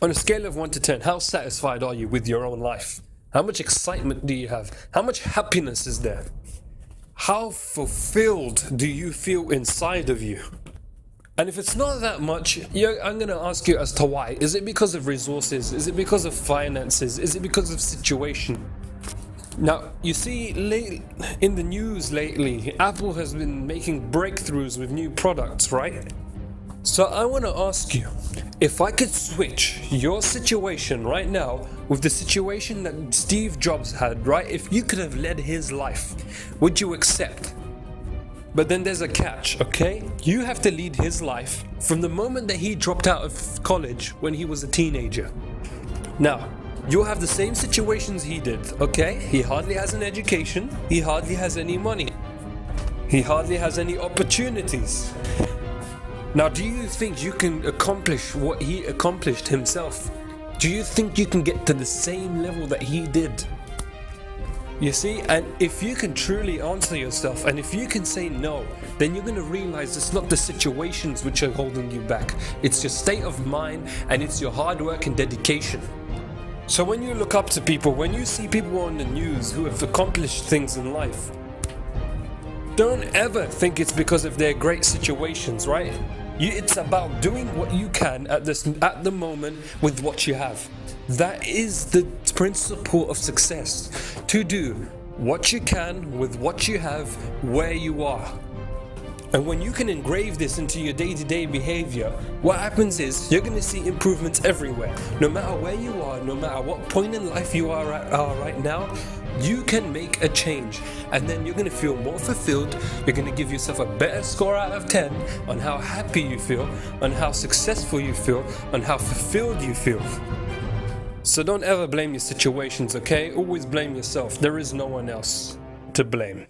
On a scale of 1 to 10, how satisfied are you with your own life? How much excitement do you have? How much happiness is there? How fulfilled do you feel inside of you? And if it's not that much, I'm going to ask you as to why. Is it because of resources? Is it because of finances? Is it because of situation? Now, you see, late in the news lately, Apple has been making breakthroughs with new products, right? So I want to ask you if I could switch your situation right now with the situation that Steve Jobs had, right? If you could have led his life, would you accept? But then there's a catch, okay? You have to lead his life from the moment that he dropped out of college when he was a teenager. Now, You'll have the same situations he did, okay? He hardly has an education, he hardly has any money, he hardly has any opportunities. Now, do you think you can accomplish what he accomplished himself? Do you think you can get to the same level that he did? You see, and if you can truly answer yourself and if you can say no, then you're going to realize it's not the situations which are holding you back. It's your state of mind and it's your hard work and dedication. So when you look up to people, when you see people on the news who have accomplished things in life, don't ever think it's because of their great situations, right? You, it's about doing what you can at this at the moment with what you have. That is the principle of success. To do what you can with what you have where you are. And when you can engrave this into your day to day behavior, what happens is you're going to see improvements everywhere. No matter where you are, no matter what point in life you are at right now, you can make a change. And then you're going to feel more fulfilled. You're going to give yourself a better score out of 10 on how happy you feel, on how successful you feel, on how fulfilled you feel. So don't ever blame your situations, okay? Always blame yourself. There is no one else to blame.